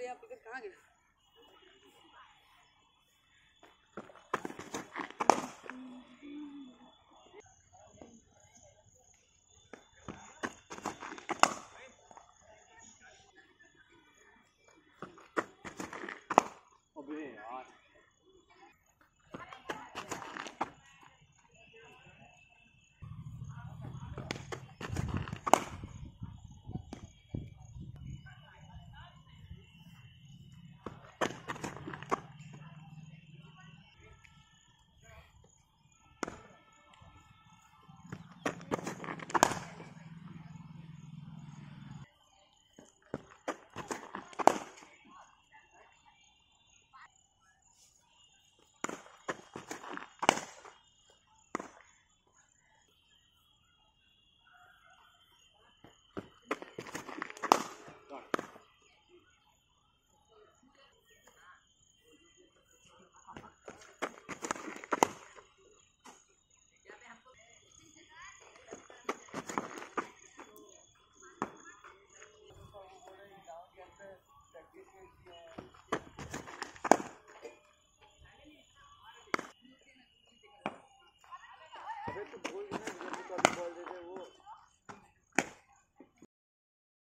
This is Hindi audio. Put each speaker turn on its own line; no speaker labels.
लिया फिर कहाँ गया
अबे तो दे वो